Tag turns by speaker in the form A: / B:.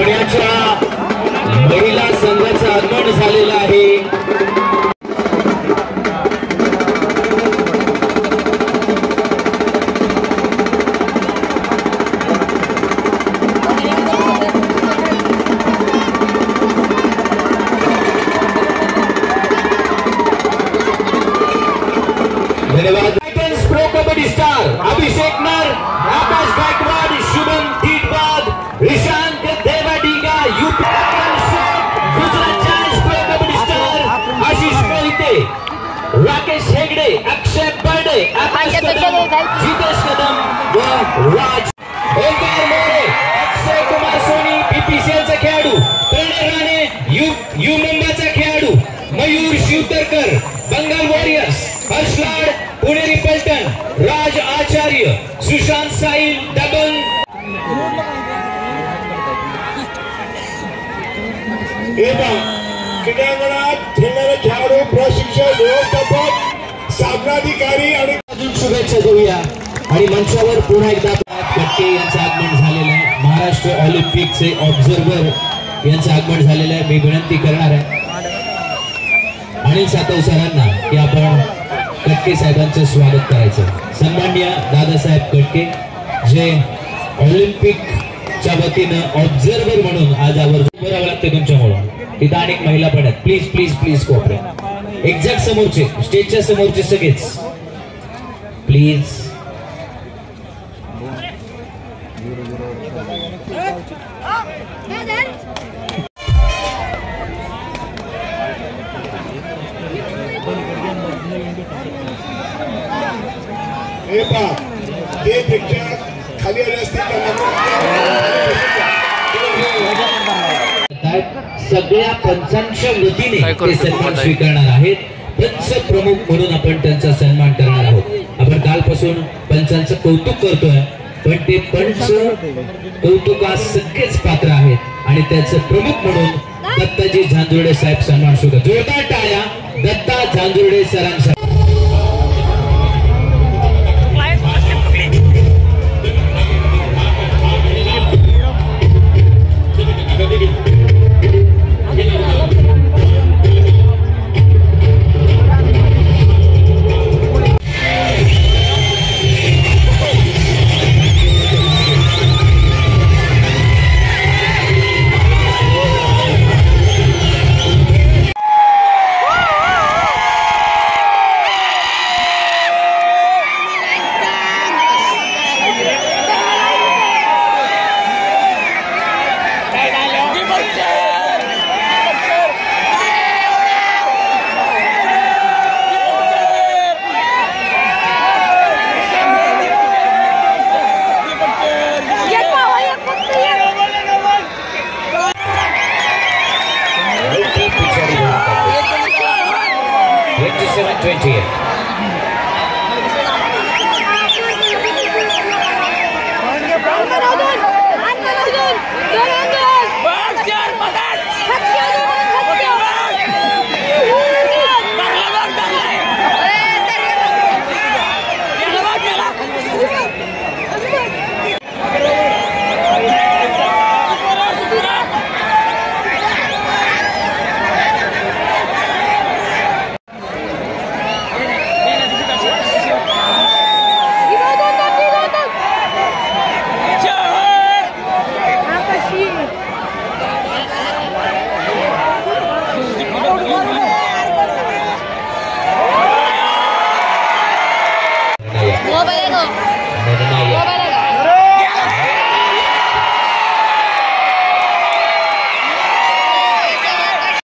A: पुण्याच्या महिला संघाचं आगमन झालेलं आहे. धन्यवाद. प्रो कबड्डी स्टार अभिषेक नर आकाश अक्षय बर्डे आकाश कदम जितेश कदम व राज. ओंकार मोरे अक्षय कुमार सोनी बीपीसीएलचा खेळाडू प्रणय राणे यु यु मुंबईचा खेळाडू मयूर शिवतरकर बंगाल वॉरियर्स हर्षलाड पुणेरी पलटण राज आचार्य सुशांत साईल दबंग.
B: क्रीडांगणात खेळणारे खेळाडू प्रशिक्षक व्यवस्थापक साधनाधिकारी आणि
A: अजून शुभेच्छा देऊया. आणि मंचावर पुन्हा एकदा कट्टे यांचं आगमन झालेलं आहे. महाराष्ट्र ऑलिम्पिकचे ऑब्झर्वर यांचं आगमन झालेलं आहे. मी विनंती करणार आहे. अनिल सातव सरांना की आपण कटके साहेबांचं स्वागत करायचं. सन्मान्य दादासाहेब कटके जे ऑलिम्पिकच्या वतीनं ऑब्झर्वर म्हणून आज आवर्जून. बरावं लागतं तुमच्यामुळं. तिथं अनेक महिला पण आहेत. प्लीज प्लीज प्लीज कोपऱ्या एक्झॅक्ट समोरचे स्टेजच्या समोरचे सगळेच. प्लीज
B: ते खाली आले असतील
A: सगळ्या पंचांच्या वतीने ते सन्मान स्वीकारणार आहेत. पंच प्रमुख म्हणून आपण त्यांचा सन्मान करणार आहोत. आपण कालपासून पंचांचं कौतुक करतोय पण ते पंच कौतुकास सगळेच पात्र आहेत. आणि त्याचं प्रमुख म्हणून दत्ताजी झांजुर्डे साहेब सन्मान स्वीकार जोरदार टाळ्या दत्ता झांजुर्डे सरांसाठी.
C: December
A: 20. Michael.